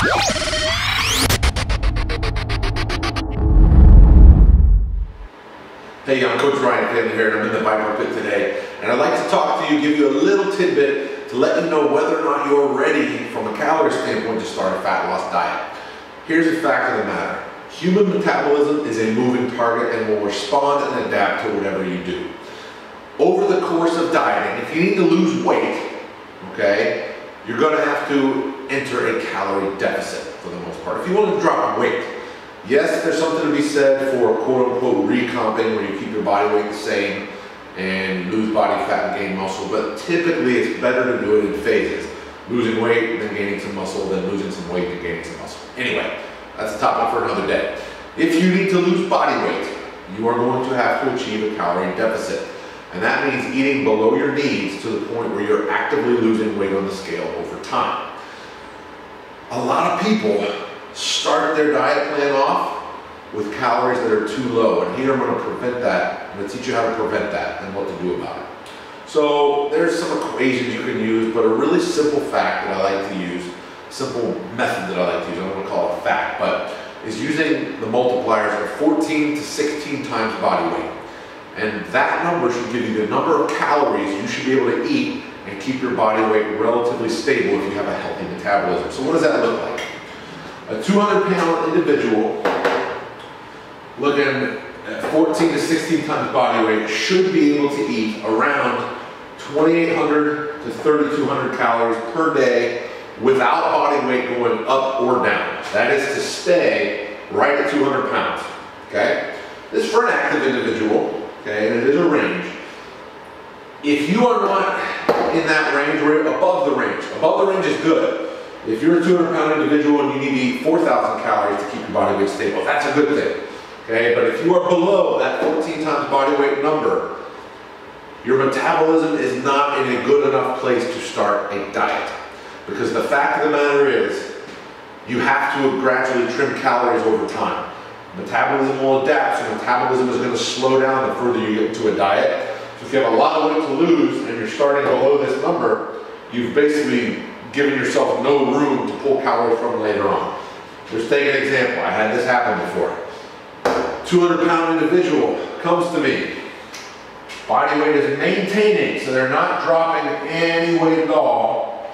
Hey, I'm Coach Ryan Faehnle here, and I'm in the VIPAR Pit today. And I'd like to talk to you, give you a little tidbit to let you know whether or not you're ready from a calorie standpoint to start a fat loss diet. Here's the fact of the matter. Human metabolism is a moving target and will respond and adapt to whatever you do. Over the course of dieting, if you need to lose weight, okay, you're gonna have to enter a calorie deficit for the most part. If you want to drop weight, Yes, there's something to be said for quote unquote recomping where you keep your body weight the same and lose body fat and gain muscle, but typically it's better to do it in phases. Losing weight, then gaining some muscle, then losing some weight, and gaining some muscle. Anyway, that's a topic for another day. If you need to lose body weight, you are going to have to achieve a calorie deficit. And that means eating below your needs to the point where you're actively losing weight on the scale over time. A lot of people start their diet plan off with calories that are too low. And here I'm going to prevent that. I'm going to teach you how to prevent that and what to do about it. So there's some equations you can use, but a really simple fact that I like to use, simple method that I like to use, I don't want to call it a fact, but is using the multipliers of 14 to 16 times body weight. And that number should give you the number of calories you should be able to eat and keep your body weight relatively stable if you have a healthy metabolism. So what does that look like? A 200 pound individual looking at 14 to 16 tons body weight should be able to eat around 2,800 to 3,200 calories per day without body weight going up or down. That is to stay right at 200 pounds, okay? This is for an active individual, okay, and it is a range. If you are not in that range, we're above the range. Above the range is good. If you're a 200 pound individual and you need to eat 4,000 calories to keep your body weight stable, that's a good thing. Okay, but if you are below that 14 times body weight number, your metabolism is not in a good enough place to start a diet. Because the fact of the matter is, you have to gradually trim calories over time. Metabolism will adapt, so metabolism is going to slow down the further you get into a diet. So if you have a lot of weight to lose and you're starting below this number, you've basically given yourself no room to pull calories from later on. Just take an example. I had this happen before. 200 pound individual comes to me. Body weight is maintaining, so they're not dropping any weight at all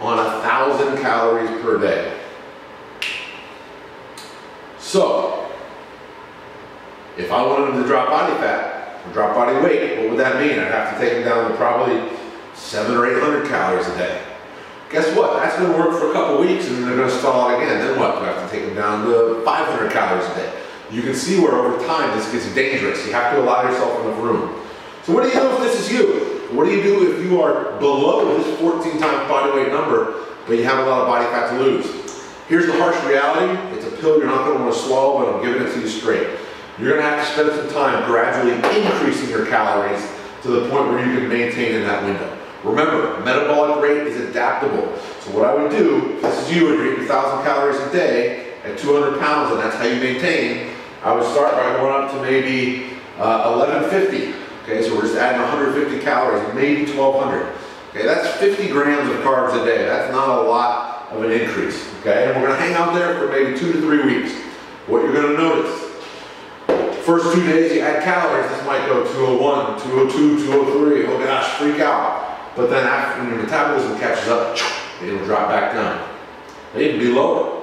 on a thousand calories per day. So, if I wanted them to drop body fat or drop body weight, what would that mean? I'd have to take them down to probably seven or 800 calories a day. Guess what? That's going to work for a couple weeks and then they're going to stall out again. Then what? Do I have to take them down to 500 calories a day? You can see where over time this gets dangerous. You have to allow yourself enough room. So what do you do if this is you? What do you do if you are below this 14 times body weight number, but you have a lot of body fat to lose? Here's the harsh reality. It's a pill you're not going to want to swallow, but I'm giving it to you straight. You're going to have to spend some time gradually increasing your calories to the point where you can maintain in that window. Remember, metabolic rate is adaptable. So what I would do, this is you and you're eating 1,000 calories a day at 200 pounds and that's how you maintain, I would start by going up to maybe uh, 1150. Okay, so we're just adding 150 calories, maybe 1200. Okay, that's 50 grams of carbs a day. That's not a lot of an increase. Okay, and we're gonna hang out there for maybe two to three weeks. What you're gonna notice, first two days you add calories, this might go 201, 202, 203, oh gosh, freak out. But then after, when your metabolism catches up, it'll drop back down. It can be lower.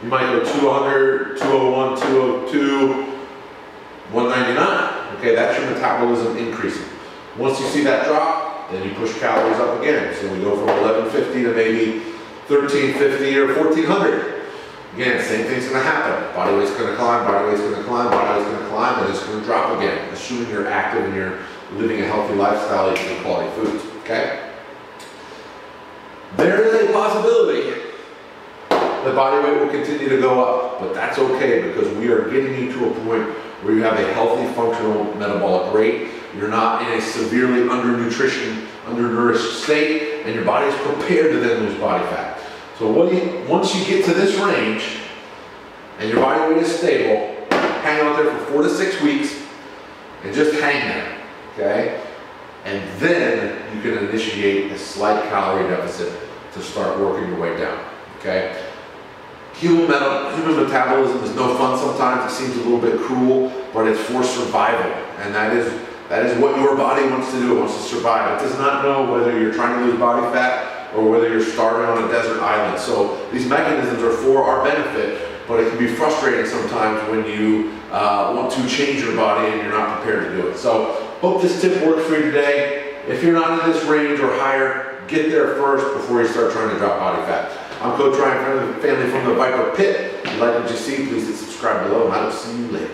You might go 200, 201, 202, 199. Okay, that's your metabolism increasing. Once you see that drop, then you push calories up again. So we go from 1150 to maybe 1350 or 1400. Again, same thing's gonna happen. Body weight's gonna climb, body weight's gonna climb, body weight's gonna climb, and it's gonna drop again, assuming you're active and you're living a healthy lifestyle, eating quality foods. Okay? There is a possibility that body weight will continue to go up, but that's okay because we are getting you to a point where you have a healthy functional metabolic rate. You're not in a severely undernutrition, undernourished state, and your body is prepared to then lose body fat. So you, once you get to this range and your body weight is stable, hang out there for four to six weeks and just hang there, okay? and then you can initiate a slight calorie deficit to start working your way down, okay? Human, meta- human metabolism is no fun sometimes. It seems a little bit cruel, but it's for survival. And that is, that is what your body wants to do. It wants to survive. It does not know whether you're trying to lose body fat or whether you're starving on a desert island. So these mechanisms are for our benefit, but it can be frustrating sometimes when you uh, want to change your body and you're not prepared to do it. So hope this tip works for you today. If you're not in this range or higher, get there first before you start trying to drop body fat. I'm Coach Ryan Faehnle from the VIPAR Pit. If you like what you see, please hit subscribe below, and I will see you later.